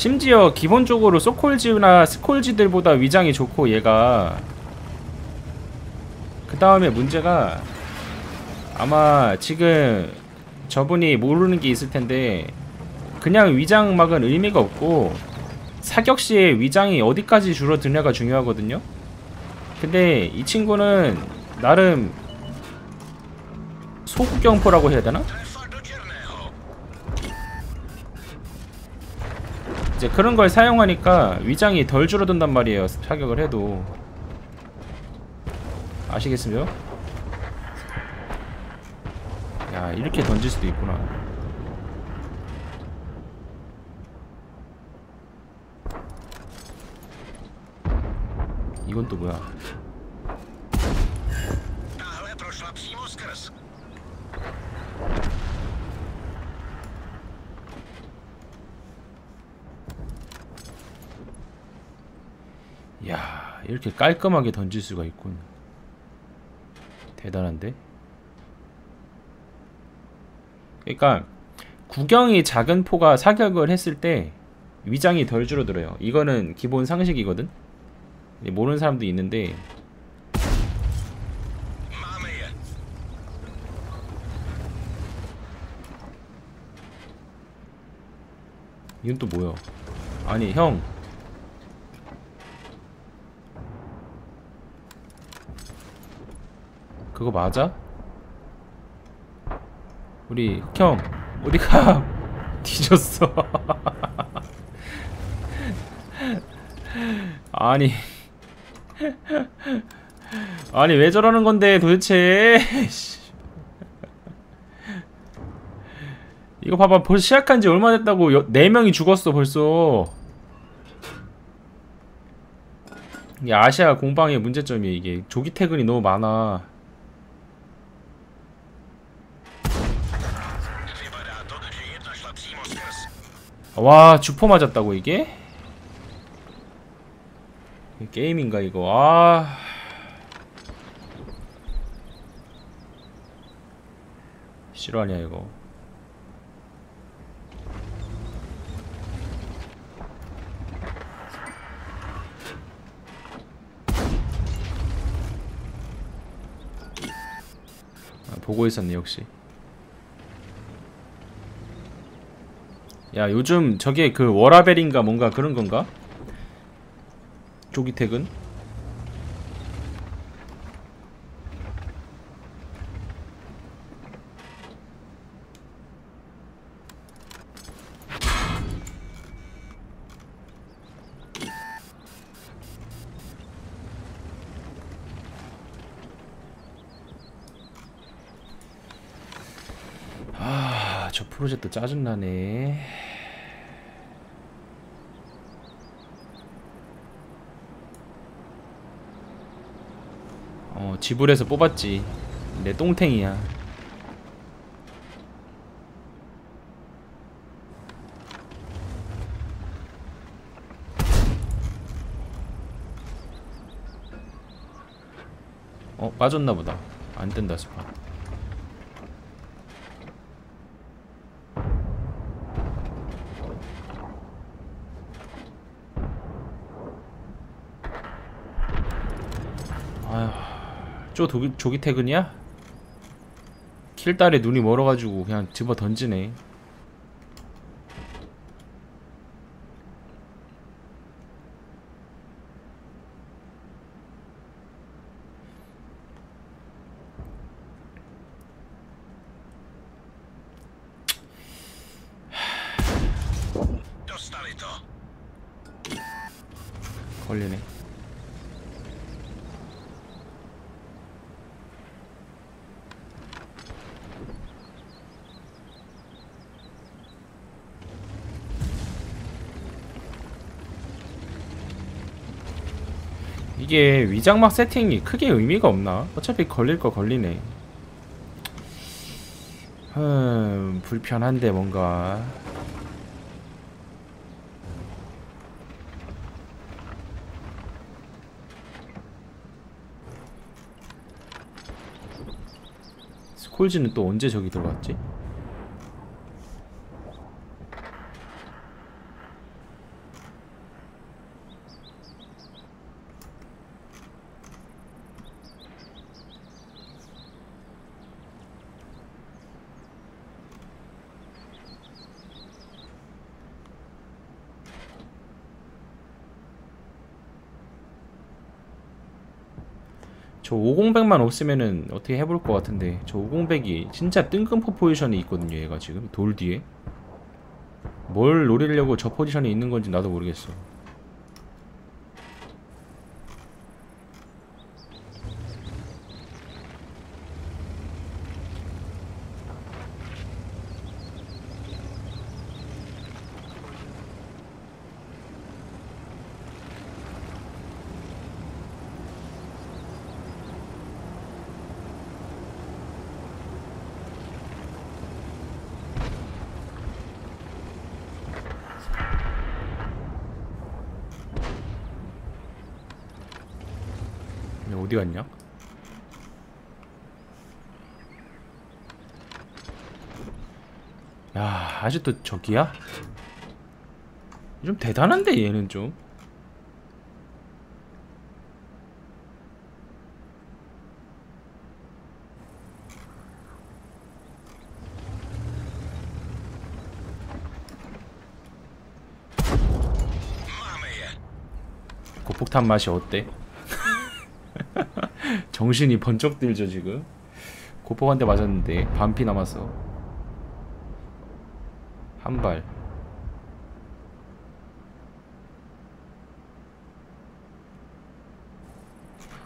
심지어 기본적으로 소콜즈나 스콜지들보다 위장이 좋고 얘가 그 다음에 문제가 아마 지금 저분이 모르는 게 있을 텐데 그냥 위장막은 의미가 없고 사격 시에 위장이 어디까지 줄어드냐가 중요하거든요 근데 이 친구는 나름 소구경포라고 해야 되나? 이제 그런 걸 사용하니까 위장이 덜 줄어든단 말이에요 사격을 해도. 아시겠습니까? 야 이렇게 던질 수도 있구나. 이건 또 뭐야 야 이렇게 깔끔하게 던질 수가 있군. 대단한데? 그러니까 구경이 작은 포가 사격을 했을 때 위장이 덜 줄어들어요. 이거는 기본 상식이거든? 모르는 사람도 있는데. 이건 또 뭐야? 아니 형 그거 맞아? 우리 흑형 어디가 뒤졌어. 아니. 아니 왜 저러는 건데 도대체? 씨. 이거 봐봐 벌써 시작한 지 얼마 됐다고 여, 4명이 죽었어 벌써. 이게 아시아 공방의 문제점이 이게. 조기 퇴근이 너무 많아 와 주포 맞았다고 이게? 게임인가 이거? 아. 싫어하냐 이거? 아, 보고 있었네 역시 야 요즘 저게 그 워라벨인가 뭔가 그런 건가? 조기택은? 아, 저 프로젝트 짜증나네. 어, 지불해서 뽑았지. 내 똥탱이야. 어, 빠졌나 보다. 안 뜬다, 스파. 아휴, 쪼 조기, 조기 퇴근이야? 킬달에 눈이 멀어가지고 그냥 집어 던지네. 이게 위장막 세팅이 크게 의미가 없나? 어차피 걸릴 거 걸리네. 흠, 불편한데 뭔가. 스콜지는 또 언제 저기 들어갔지? 저 501만 없으면은 어떻게 해볼 것 같은데 저 501이 진짜 뜬금포 포지션에 있거든요 얘가 지금. 돌 뒤에. 뭘 노리려고 저 포지션에 있는 건지 나도 모르겠어 얘 어디 갔냐? 야 아직도 저기야? 좀 대단한데 얘는 좀. 고폭탄 맛이 어때? 정신이 번쩍 들죠 지금. 고폭 한 대 맞았는데 반피 남았어. 한발.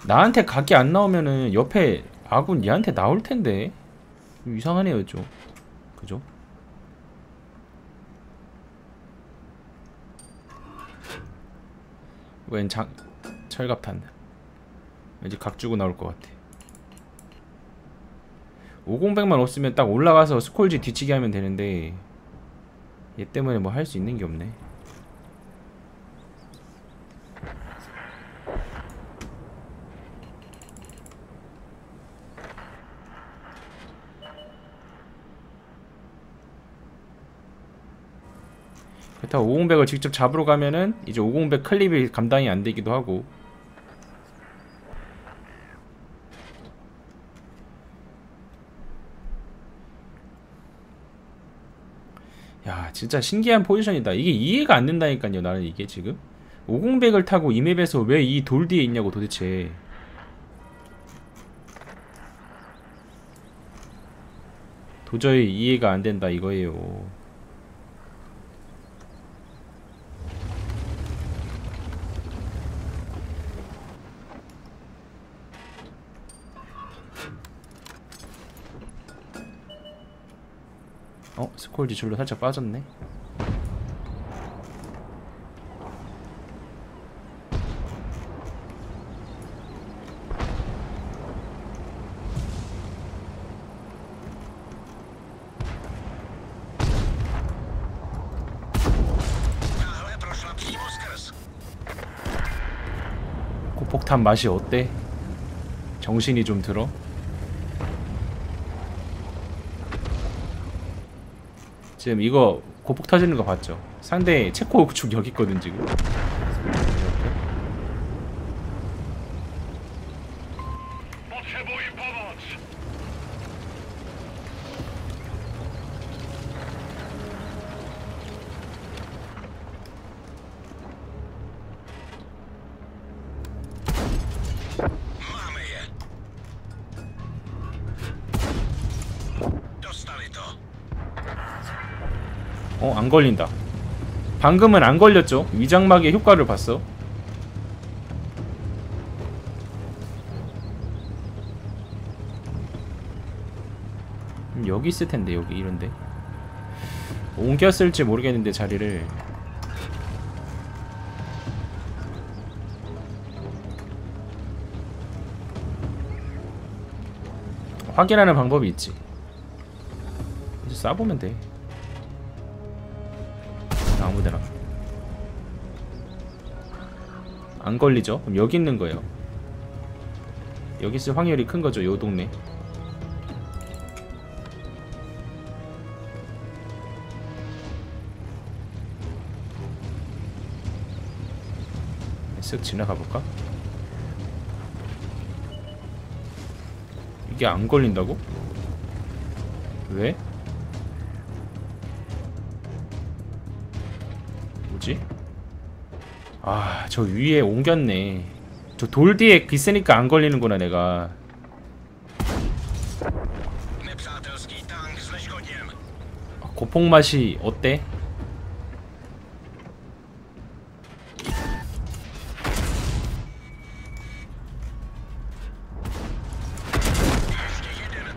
나한테 각이 안 나오면은 옆에 아군 얘한테 나올 텐데. 좀 이상하네요 좀. 그죠? 웬 장, 철갑탄 왠지 각 주고 나올 것 같아. 501만 없으면 딱 올라가서 스콜지 뒤치기 하면 되는데 얘 때문에 뭐 할 수 있는 게 없네. 그렇다고 501을 직접 잡으러 가면은 이제 501 클립이 감당이 안 되기도 하고 야 진짜 신기한 포지션이다. 이게 이해가 안 된다니까요 나는 이게 지금. 501을 타고 이 맵에서 왜 이 돌 뒤에 있냐고 도대체. 도저히 이해가 안 된다 이거예요 어? 스콜지 줄로 살짝 빠졌네 skrz. 고폭탄 맛이 어때? 정신이 좀 들어? 지금 이거 고폭 터지는 거 봤죠? 상대 체코 축 여기 있거든 지금 걸린다. 방금은 안 걸렸죠? 위장막의 효과를 봤어. 음, 여기 있을 텐데 여기 이런데. 옮겼을지 모르겠는데 자리를. 확인하는 방법이 있지. 이제 쏴보면 돼 안 걸리죠? 그럼 여기 있는 거예요 여기 있을 확률이 큰 거죠 요 동네 쓱 지나가 볼까? 이게 안 걸린다고? 왜? 아, 저 위에 옮겼네. 저 돌 뒤에 있으니까 안 걸리는구나 내가. 고폭 맛이 어때?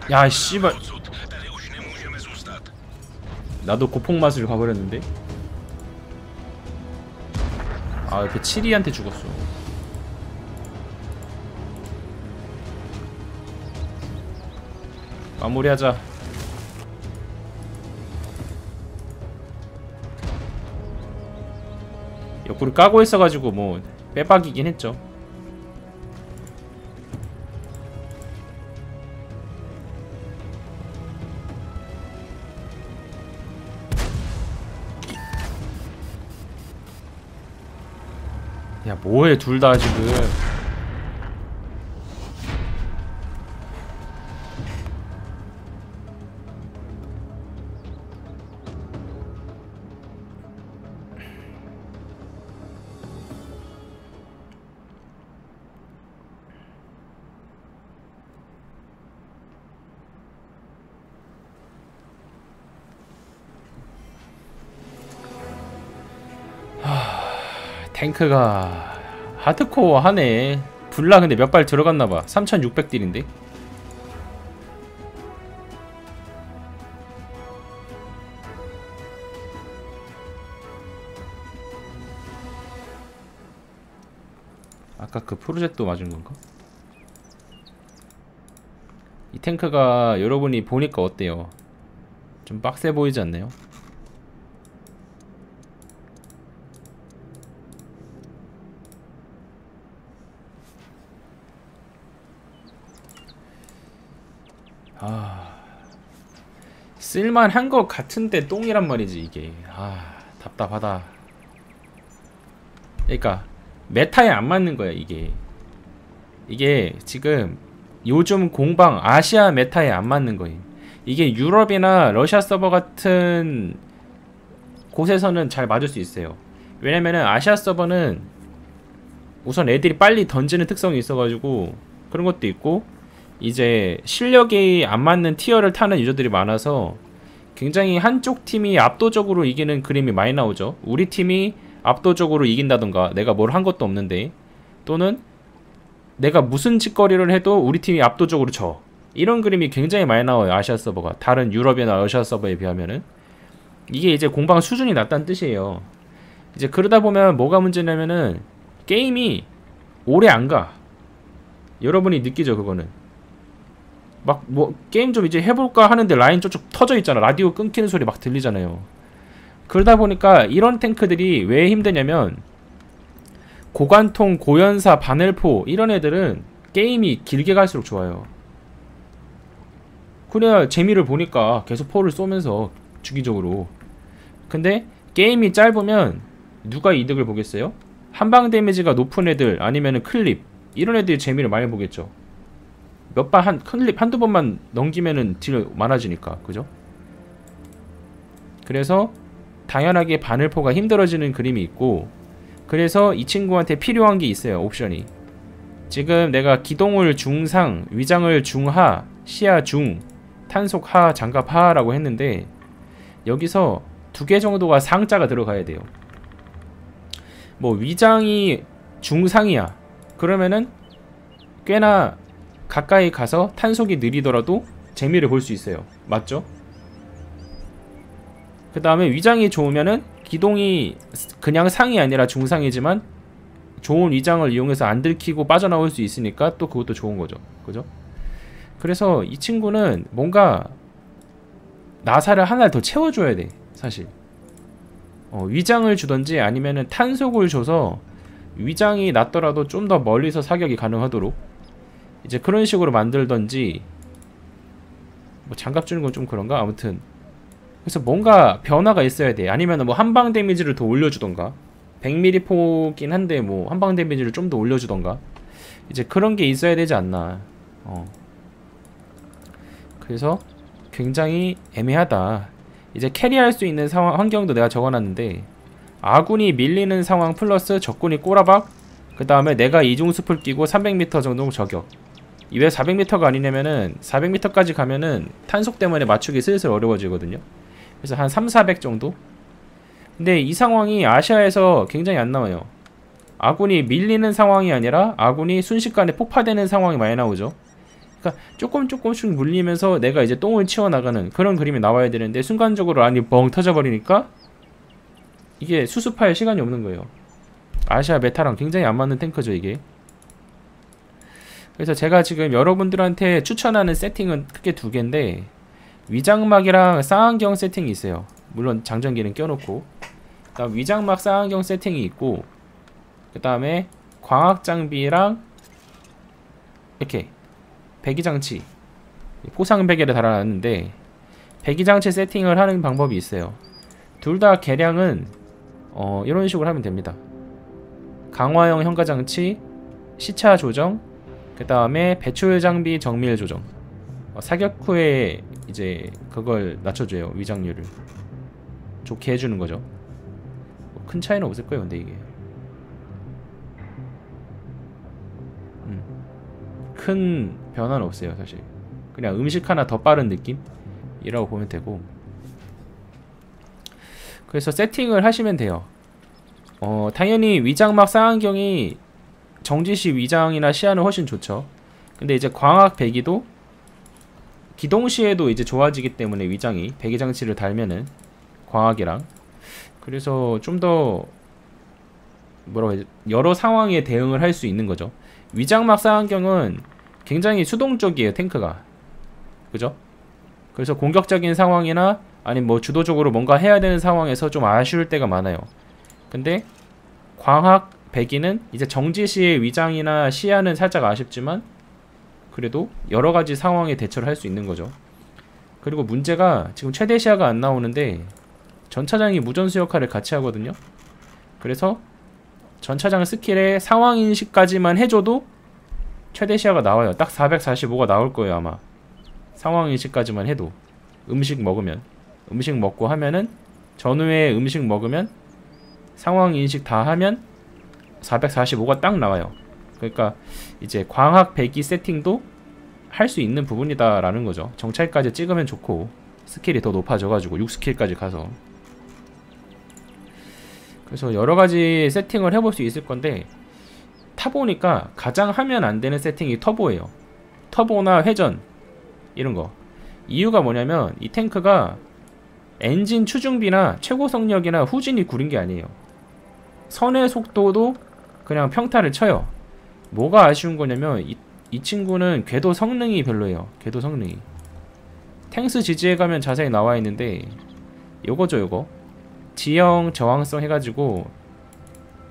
야 씨발. 나도 고폭 맛을 가버렸는데 아 옆에 7위한테 죽었어. 마무리하자. 옆구리 까고 있어가지고 뭐 빼박이긴 했죠 뭐해 둘 다 지금. 탱크가 하드코어 하네 불라 근데 몇 발 들어갔나봐 3600딜인데 아까 그 프로젝트 맞은 건가? 이 탱크가 여러분이 보니까 어때요? 좀 빡세 보이지 않나요? 쓸만한 것 같은데 똥이란 말이지 이게. 아 답답하다. 그러니까 메타에 안 맞는 거야 이게. 이게 지금 요즘 공방 아시아 메타에 안 맞는 거예요 이게 유럽이나 러시아 서버 같은 곳에서는 잘 맞을 수 있어요. 왜냐면은 아시아 서버는 우선 애들이 빨리 던지는 특성이 있어가지고 그런 것도 있고 이제 실력이 안 맞는 티어를 타는 유저들이 많아서 굉장히 한쪽 팀이 압도적으로 이기는 그림이 많이 나오죠. 우리 팀이 압도적으로 이긴다던가 내가 뭘 한 것도 없는데 또는 내가 무슨 짓거리를 해도 우리 팀이 압도적으로 져. 이런 그림이 굉장히 많이 나와요. 아시아 서버가 다른 유럽이나 러시아 서버에 비하면은 이게 이제 공방 수준이 낮다는 뜻이에요. 이제 그러다 보면 뭐가 문제냐면은 게임이 오래 안 가. 여러분이 느끼죠 그거는. 막 뭐 게임 좀 이제 해볼까 하는데 라인 쪽쪽 터져 있잖아. 라디오 끊기는 소리 막 들리잖아요. 그러다 보니까 이런 탱크들이 왜 힘드냐면 고관통 고연사 바늘포 이런 애들은 게임이 길게 갈수록 좋아요. 그래야 재미를 보니까 계속 포를 쏘면서 주기적으로. 근데 게임이 짧으면 누가 이득을 보겠어요? 한방 데미지가 높은 애들 아니면은 클립 이런 애들이 재미를 많이 보겠죠 몇 번 한 클립 한두 번만 넘기면은 딜 많아지니까 그죠? 그래서 당연하게 바늘포가 힘들어지는 그림이 있고 그래서 이 친구한테 필요한 게 있어요 옵션이. 지금 내가 기동을 중상 위장을 중하 시야 중 탄속 하 장갑 하라고 했는데 여기서 두 개 정도가 상자가 들어가야 돼요. 뭐 위장이 중상이야. 그러면은 꽤나 가까이 가서 탄속이 느리더라도 재미를 볼 수 있어요. 맞죠? 그 다음에 위장이 좋으면은 기동이 그냥 상이 아니라 중상이지만 좋은 위장을 이용해서 안 들키고 빠져나올 수 있으니까 또 그것도 좋은 거죠. 그죠? 그래서 이 친구는 뭔가 나사를 하나를 더 채워줘야 돼. 사실. 어, 위장을 주던지 아니면은 탄속을 줘서 위장이 낮더라도 좀 더 멀리서 사격이 가능하도록 이제 그런 식으로 만들던지 뭐 장갑 주는 건 좀 그런가? 아무튼. 그래서 뭔가 변화가 있어야 돼. 아니면 뭐 한방 데미지를 더 올려주던가. 100mm 포긴 한데 뭐 한방 데미지를 좀 더 올려주던가. 이제 그런 게 있어야 되지 않나. 어. 그래서 굉장히 애매하다. 이제 캐리할 수 있는 상황 환경도 내가 적어놨는데 아군이 밀리는 상황 플러스 적군이 꼬라박 그 다음에 내가 이중수풀 끼고 300m 정도 저격 이 왜 400m가 아니냐면은 400m까지 가면은 탄속 때문에 맞추기 슬슬 어려워지거든요. 그래서 한 3, 400 정도? 근데 이 상황이 아시아에서 굉장히 안 나와요. 아군이 밀리는 상황이 아니라 아군이 순식간에 폭파되는 상황이 많이 나오죠. 그러니까 조금 조금씩 물리면서 내가 이제 똥을 치워나가는 그런 그림이 나와야 되는데 순간적으로 안이 뻥 터져버리니까 이게 수습할 시간이 없는 거예요. 아시아 메타랑 굉장히 안 맞는 탱크죠 이게 그래서 제가 지금 여러분들한테 추천하는 세팅은 크게 두 개인데 위장막이랑 쌍안경 세팅이 있어요. 물론 장전기는 껴놓고. 그다음 위장막 쌍안경 세팅이 있고 그 다음에 광학 장비랑 이렇게 배기장치 포상 베개를 달아놨는데 배기장치 세팅을 하는 방법이 있어요. 둘다 계량은 어, 이런 식으로 하면 됩니다. 강화형 현가장치 시차 조정 그 다음에 배출 장비 정밀 조정. 어, 사격 후에 이제 그걸 낮춰줘요 위장률을. 좋게 해주는 거죠. 뭐 큰 차이는 없을 거예요 근데 이게. 음. 큰 변화는 없어요 사실. 그냥 음식 하나 더 빠른 느낌이라고 보면 되고. 그래서 세팅을 하시면 돼요. 어 당연히 위장막 쌍안경이 정지시 위장이나 시야는 훨씬 좋죠. 근데 이제 광학 배기도 기동 시에도 이제 좋아지기 때문에 위장이 배기 장치를 달면은 광학이랑. 그래서 좀 더 뭐라고 해야 지 여러 상황에 대응을 할 수 있는 거죠. 위장막 쌍안경은 굉장히 수동적이에요 탱크가. 그죠? 그래서 공격적인 상황이나 아니면 뭐 주도적으로 뭔가 해야 되는 상황에서 좀 아쉬울 때가 많아요. 근데 광학 배기는 이제 정지 시의 위장이나 시야는 살짝 아쉽지만 그래도 여러 가지 상황에 대처를 할 수 있는 거죠 그리고 문제가 지금 최대 시야가 안 나오는데 전차장이 무전수 역할을 같이 하거든요 그래서 전차장 스킬에 상황 인식까지만 해줘도 최대 시야가 나와요. 딱 445가 나올 거예요 아마. 상황 인식까지만 해도 음식 먹으면 음식 먹고 하면은 전후에 음식 먹으면 상황 인식 다 하면 445가 딱 나와요. 그러니까 이제 광학 배기 세팅도 할 수 있는 부분이다라는 거죠. 정찰까지 찍으면 좋고 skill이 더 높아져가지고 6skill까지 가서 그래서 여러 가지 세팅을 해볼 수 있을 건데 타보니까 가장 하면 안 되는 세팅이 터보예요. 터보나 회전 이런 거. 이유가 뭐냐면 이 탱크가 엔진 추중비나 최고 속력이나 후진이 구린 게 아니에요. 선회 속도도 그냥 평타를 쳐요. 뭐가 아쉬운 거냐면 이, 이 친구는 궤도 성능이 별로예요. 궤도 성능이. tanks.gg에 가면 자세히 나와 있는데 요거죠 요거. 지형 저항성 해가지고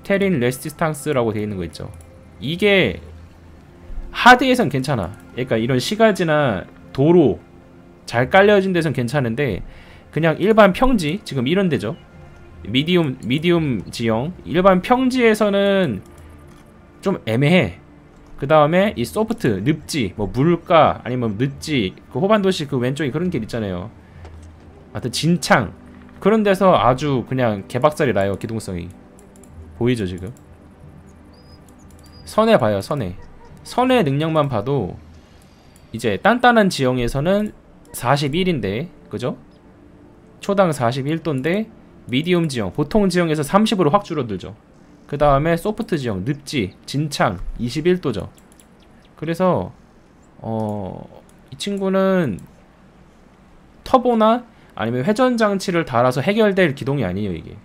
terrain resistance라고 되어 있는 거 있죠. 이게 하드에선 괜찮아. 그러니까 이런 시가지나 도로 잘 깔려진 데선 괜찮은데 그냥 일반 평지 지금 이런 데죠. 미디움 미디움 지형 일반 평지에서는 좀 애매해. 그 다음에 이 소프트 늪지 뭐 물가 아니면 늪지 그 호반도시 그 왼쪽에 그런 길 있잖아요. 하여튼 진창 그런 데서 아주 그냥 개박살이 나요 기동성이 보이죠 지금 선에 봐요 선에 선의 능력만 봐도 이제 단단한 지형에서는 41인데 그죠? 초당 41도인데 미디움 지형 보통 지형에서 30으로 확 줄어들죠. 그 다음에 소프트 지형 늪지 진창 21도죠. 그래서 어... 이 친구는 터보나 아니면 회전 장치를 달아서 해결될 기동이 아니에요 이게.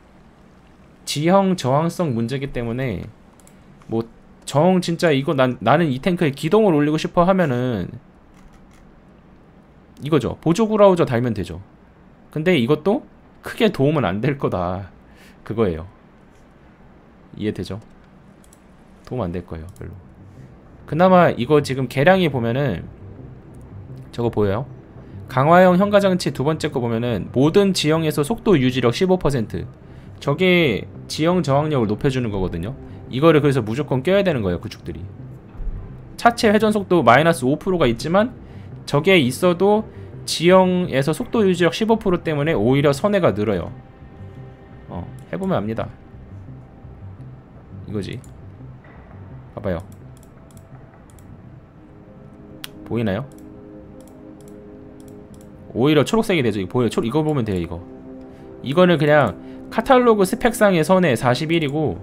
지형 저항성 문제기 때문에 뭐 정 진짜 이거 난 나는 이 탱크에 기동을 올리고 싶어 하면은 이거죠. 보조구라우저 달면 되죠. 근데 이것도 크게 도움은 안 될 거다. 그거예요. 이해되죠? 도움 안 될 거예요 별로. 그나마 이거 지금 계량이 보면은 저거 보여요? 강화형 현가장치 두 번째 거 보면은 모든 지형에서 속도 유지력 15% 저게 지형 저항력을 높여주는 거거든요. 이거를 그래서 무조건 껴야 되는 거예요 구축들이. 차체 회전 속도 마이너스 5%가 있지만 저게 있어도 지형에서 속도 유지력 15% 때문에 오히려 선회가 늘어요 어 해보면 압니다 이거지 봐봐요. 보이나요? 오히려 초록색이 되죠. 보여요. 초, 이거 보면 돼요. 이거. 이거는 그냥 카탈로그 스펙상의 선회 41이고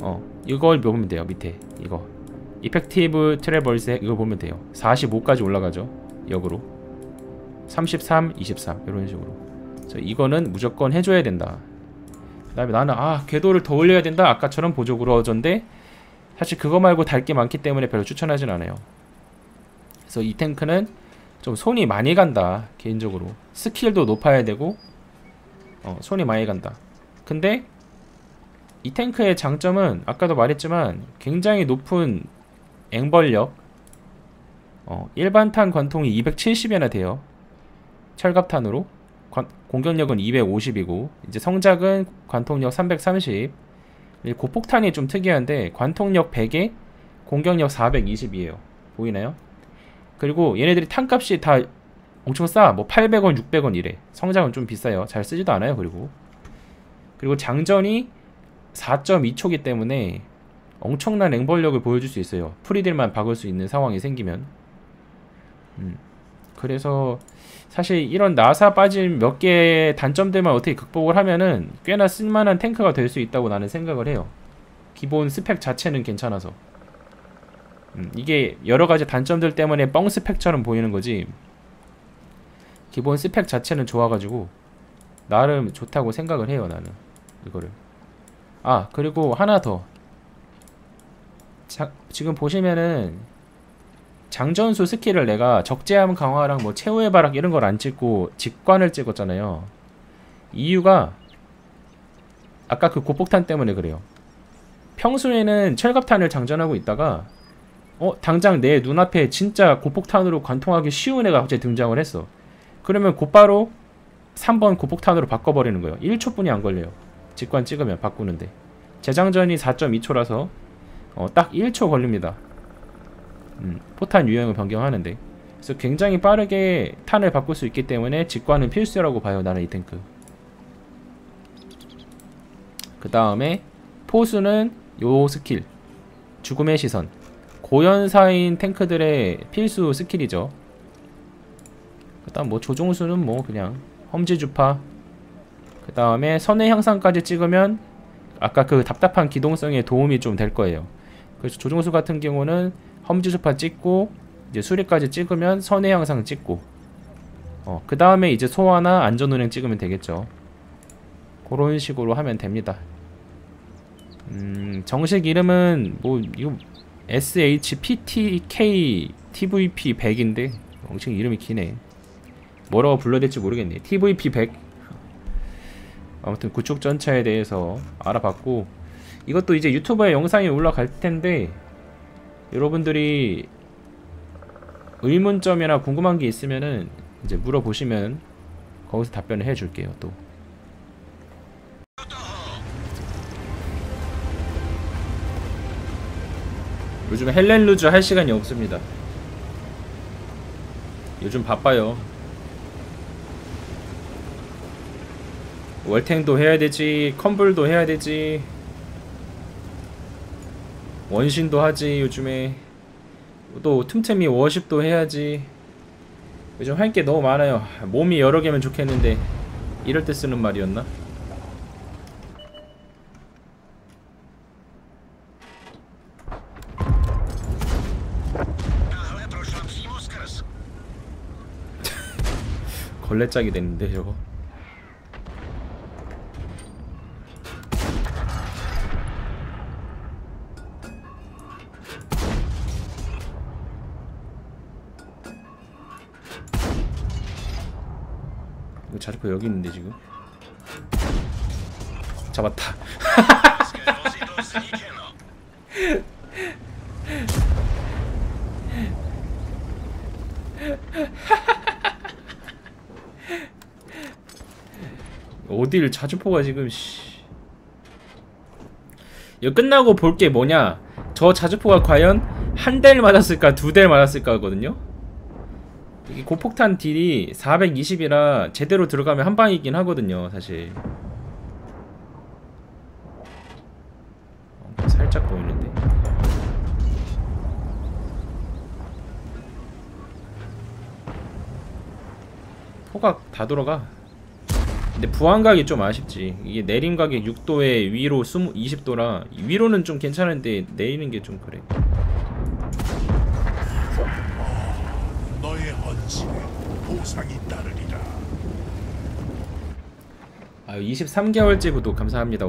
어 이걸 보면 돼요. 밑에 이거 effective traverse 이거 보면 돼요. 45까지 올라가죠. 역으로 33, 23 이런 식으로. 그래서 이거는 무조건 해줘야 된다. 그 다음에 나는 아 궤도를 더 올려야 된다. 아까처럼 보조구로 어전데 사실 그거 말고 달 게 많기 때문에 별로 추천하진 않아요. 그래서 이 탱크는 좀 손이 많이 간다 개인적으로 스킬도 높아야 되고 어, 손이 많이 간다. 근데 이 탱크의 장점은 아까도 말했지만 굉장히 높은 앵벌력 어, 일반탄 관통이 270이나 돼요. 철갑탄으로 관- 공격력은 250이고 이제 성작은 관통력 330이 고폭탄이 좀 특이한데 관통력 100에 공격력 420이에요. 보이나요? 그리고 얘네들이 탄값이 다 엄청 싸. 뭐 800원, 600원 이래. 성장은 좀 비싸요. 잘 쓰지도 않아요. 그리고 그리고 장전이 4.2초기 때문에 엄청난 앵벌력을 보여줄 수 있어요. 프리딜만 박을 수 있는 상황이 생기면. 음. 그래서 사실 이런 나사 빠진 몇 개의 단점들만 어떻게 극복을 하면은 꽤나 쓸만한 탱크가 될 수 있다고 나는 생각을 해요. 기본 스펙 자체는 괜찮아서. 음, 이게 여러 가지 단점들 때문에 뻥 스펙처럼 보이는 거지. 기본 스펙 자체는 좋아가지고 나름 좋다고 생각을 해요 나는 이거를. 아 그리고 하나 더. 자, 지금 보시면은 장전수 스킬을 내가 적재함 강화랑 뭐 최후의 발악 이런 걸 안 찍고 직관을 찍었잖아요. 이유가 아까 그 고폭탄 때문에 그래요. 평소에는 철갑탄을 장전하고 있다가 어 당장 내 눈앞에 진짜 고폭탄으로 관통하기 쉬운 애가 갑자기 등장을 했어. 그러면 곧바로 3번 고폭탄으로 바꿔버리는 거예요. 1초뿐이 안 걸려요. 직관 찍으면 바꾸는데 재장전이 4.2초라서 어, 딱 1초 걸립니다. 음, 포탄 유형을 변경하는데. 그래서 굉장히 빠르게 탄을 바꿀 수 있기 때문에 직관은 필수라고 봐요 나는 이 탱크. 그 다음에 포수는 요 스킬. 죽음의 시선. 고연사인 탱크들의 필수 스킬이죠. 그 다음 뭐 조종수는 뭐 그냥 험지주파. 그 다음에 선회 향상까지 찍으면 아까 그 답답한 기동성에 도움이 좀 될 거예요. 그래서 조종수 같은 경우는 험지주파 찍고 이제 수리까지 찍으면 선의 향상 찍고. 어, 그 다음에 이제 소화나 안전운행 찍으면 되겠죠. 그런 식으로 하면 됩니다. 음, 정식 이름은 뭐 이거 SHPTK TVP 100인데 엄청 이름이 기네. 뭐라고 불러야 될지 모르겠네. TVP 100 아무튼 구축 전차에 대해서 알아봤고 이것도 이제 유튜브에 영상이 올라갈 텐데 여러분들이 의문점이나 궁금한 게 있으면은 이제 물어보시면 거기서 답변을 해줄게요 또. 요즘 헬렌 루즈 할 시간이 없습니다. 요즘 바빠요. 월탱도 해야 되지 컴블도 해야 되지 원신도 하지 요즘에. 또 틈틈이 워십도 해야지. 요즘 할 게 너무 많아요. 몸이 여러 개면 좋겠는데 이럴 때 쓰는 말이었나? 걸레짝이 됐는데 저거 이거 자리포 여기 있는데 지금 잡았다. 어딜 자주포가 지금 씨. 이거 끝나고 볼 게 뭐냐? 저 자주포가 과연 한 대를 맞았을까, 두 대를 맞았을까 거든요. 이게 고폭탄 딜이 420이라 제대로 들어가면 한 방이긴 하거든요, 사실. 어, 살 살짝 보이는데. 포각 다 돌아가? 근데 부항각이 좀 아쉽지. 이게 내림각이 6도에 위로 20, 20도라. 위로는 좀 괜찮은데 내리는 게 좀 그래 너의 헌신에 보상이 따르리라. 아 23개월째 구독 감사합니다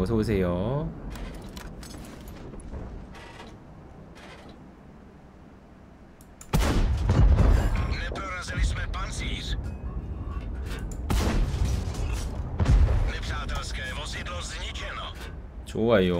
vozidlo zničeno. 좋아요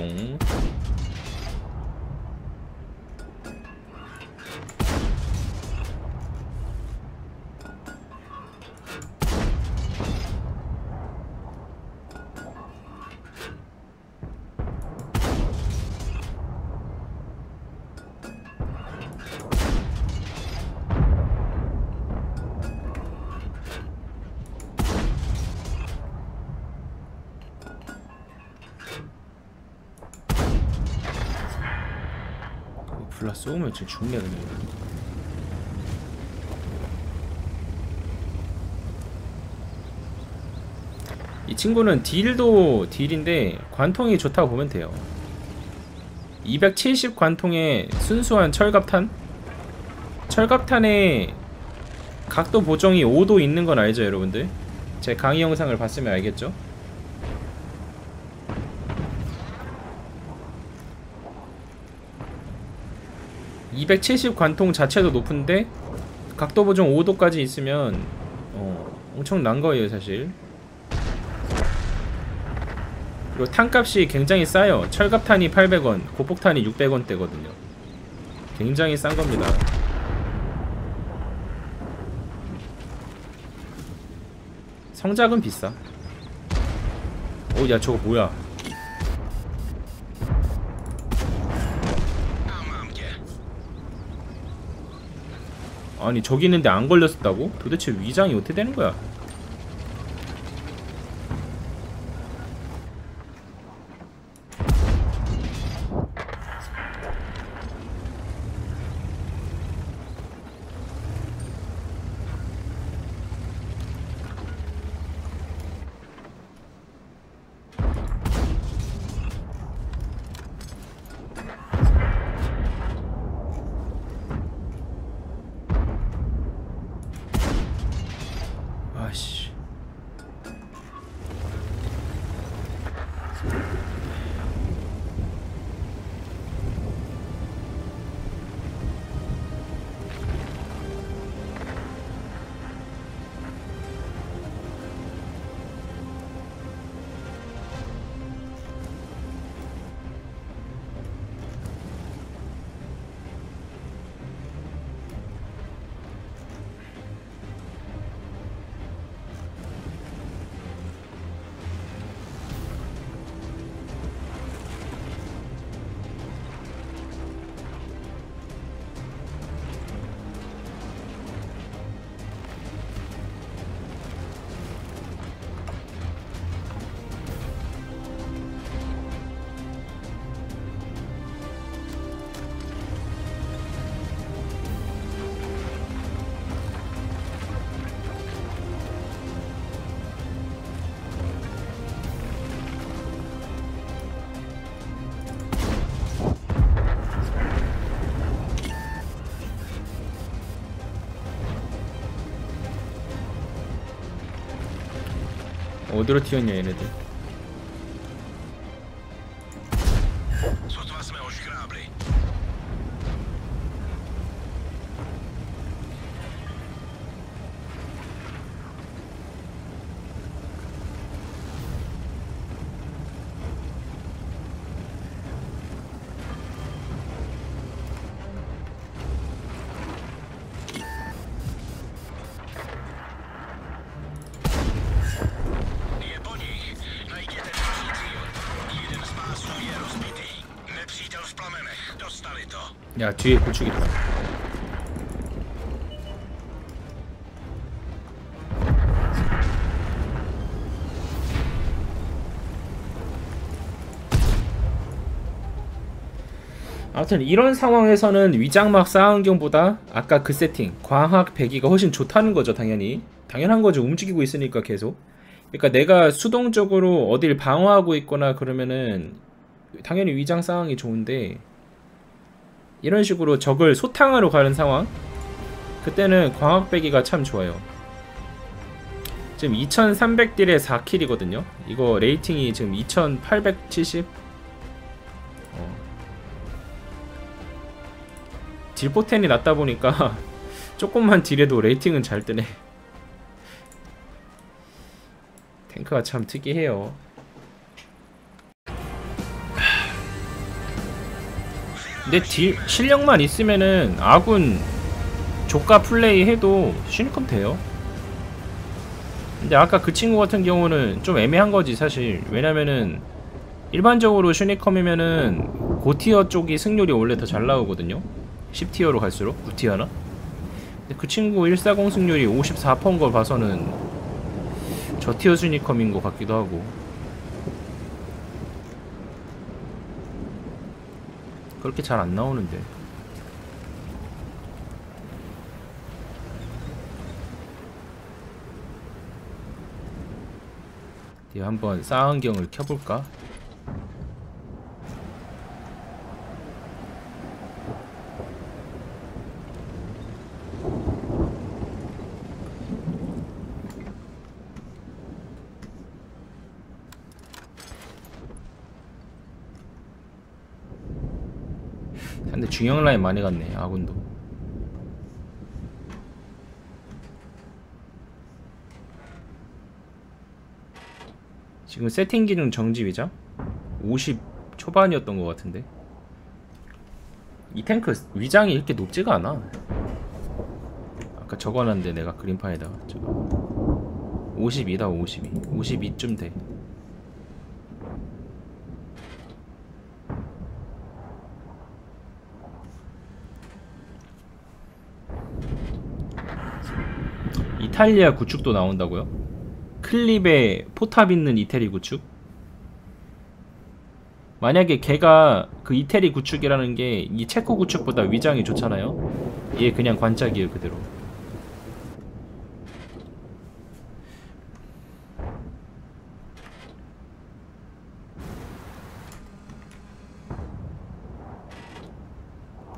불라 쏘면 지금 죽네 그냥 이 친구는 딜도 딜인데 관통이 좋다고 보면 돼요 270 관통에 순수한 철갑탄? 철갑탄에 각도 보정이 5도 있는 건 알죠 여러분들? 제 강의 영상을 봤으면 알겠죠? (270) 관통 자체도 높은데 각도 보정 5도까지 있으면 어, 엄청난 거예요 사실. 그리고 탄값이 굉장히 싸요. 철갑탄이 800원 고폭탄이 600원대거든요. 굉장히 싼 겁니다. 성작은 비싸. 오야 저거 뭐야 아니 저기 있는데 안 걸렸었다고? 도대체 위장이 어떻게 되는 거야? 어디로 튀었냐 얘네들 야 뒤에 고추기다 아무튼 이런 상황에서는 위장막 쌍안경보다 아까 그 세팅 광학 배기가 훨씬 좋다는 거죠 당연히. 당연한 거죠. 움직이고 있으니까 계속. 그러니까 내가 수동적으로 어딜 방어하고 있거나 그러면은 당연히 위장 상황이 좋은데 이런 식으로 적을 소탕하러 가는 상황. 그때는 광학 배기가 참 좋아요. 지금 2300딜에 4킬이거든요. 이거 rating이 지금 2870 어. 딜포텐이 낮다 보니까 조금만 딜해도 rating은 잘 뜨네. 탱크가 참 특이해요 근데 딜 실력만 있으면은 아군 조가 플레이 해도 쉬니컴 돼요. 근데 아까 그 친구 같은 경우는 좀 애매한 거지 사실. 왜냐면은 일반적으로 슈니컴이면은 고티어 쪽이 승률이 원래 더 잘 나오거든요. 10티어로 갈수록 9티어나? 근데 그 친구 140 승률이 54%인 걸 봐서는 저티어 슈니컴인 것 같기도 하고 그렇게 잘 안 나오는데 어디 한번 쌍안경을 켜볼까? 근데 중형 라인 많이 갔네 아군도. 지금 세팅 기능 정지 위장 50 초반이었던 것 같은데. 이 탱크 위장이 이렇게 높지가 않아. 아까 적어놨는데 내가 그림판에다가 저거 52다 52 52쯤 돼 이탈리아 구축도 나온다고요? 클립에 포탑 있는 이태리 구축? 만약에 걔가 그 이태리 구축이라는 게 이 체코 구축보다 위장이 좋잖아요? 얘 그냥 관짝이에요 그대로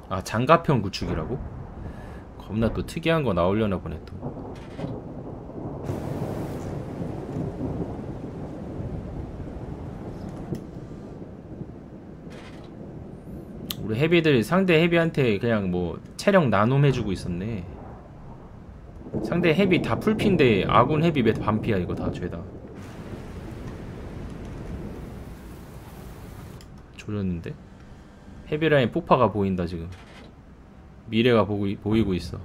아 장갑형 구축이라고? 겁나 또 특이한 거 나오려나 보네 또. 우리 헤비들 상대 헤비한테 그냥 뭐 체력 나눔해주고 있었네. 상대 헤비 다 풀피인데 아군 헤비 몇 반피야 이거 다 죄다. 조졌는데? 헤비라인 폭파가 보인다 지금 미래가 보고, 보이고 있어.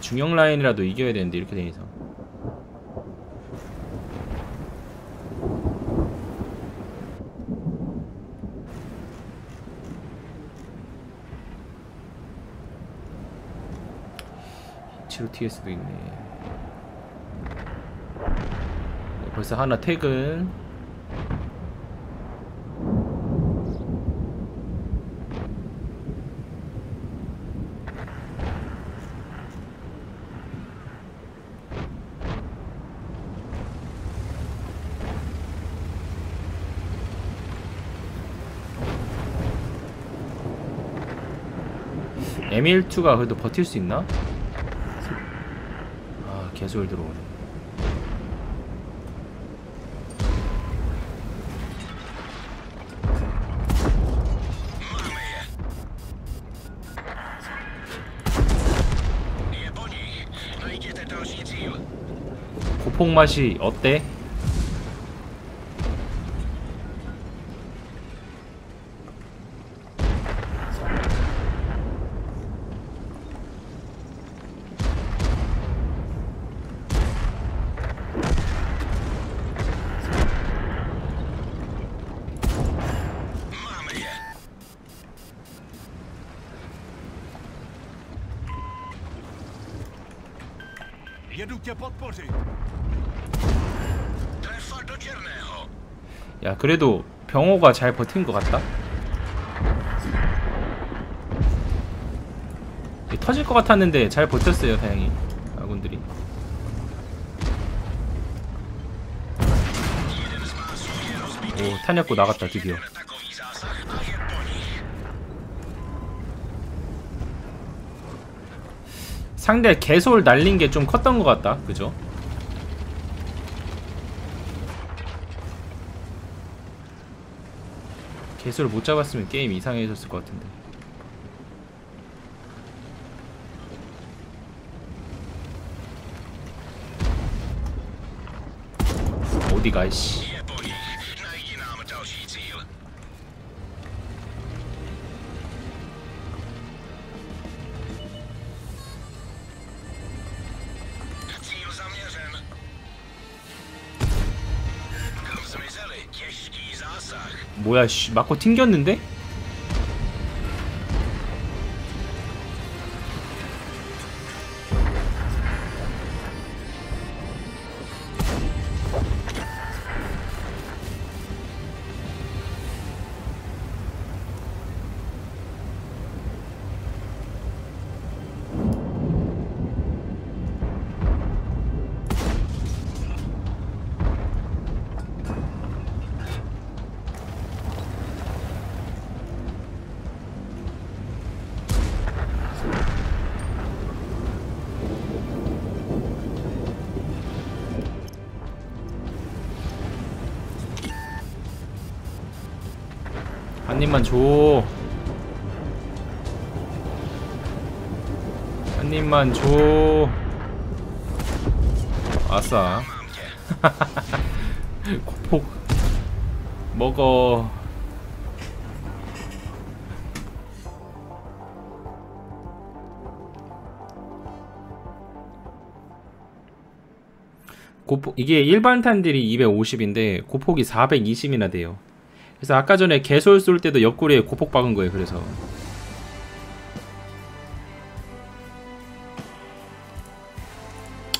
중형 라인이라도 이겨야 되는데 이렇게 된 이상. 치로 TS도 있네. 네, 벌써 하나 퇴근 M12가 그래도 버틸 수 있나? 아 개소리 들어오네 Nie po nich. Wejdziecie další cíl. 고폭 맛이 어때? cię podpożyć. 야 그래도 병호가 잘 버틴 것 같다? 터질 것 같았는데 잘 버텼어요 다행히. 아군들이. 오 탄약고 나갔다 드디어. 상대 개솔 날린 게 좀 컸던 것 같다. 그죠? 개솔 못 잡았으면 게임 이상해졌을 것 같은데. 어디가 이씨 뭐야 씨 맞고 튕겼는데? 한 입만 줘. 한 입만 줘. 아싸. 고폭 먹어. 고폭 이게 일반 탄들이 250인데 고폭이 420이나 돼요. 그래서 아까 전에 개솔 쏠 때도 옆구리에 고폭 박은 거예요. 그래서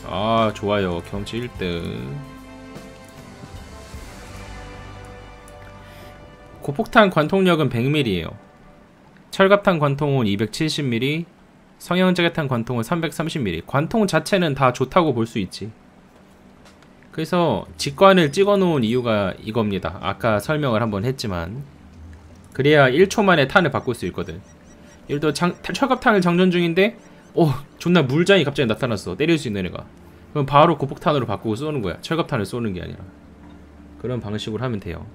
아 좋아요. 경치 1등. 고폭탄 관통력은 100mm예요. 철갑탄 관통은 270mm, 성형제개탄 관통은 330mm. 관통 자체는 다 좋다고 볼 수 있지. 그래서 직관을 찍어 놓은 이유가 이겁니다. 아까 설명을 한번 했지만 그래야 1초 만에 탄을 바꿀 수 있거든. 예를 들어 장, 철갑탄을 장전 중인데 어 존나 물장이 갑자기 나타났어. 때릴 수 있는 애가. 그럼 바로 고폭탄으로 바꾸고 쏘는 거야. 철갑탄을 쏘는 게 아니라. 그런 방식으로 하면 돼요.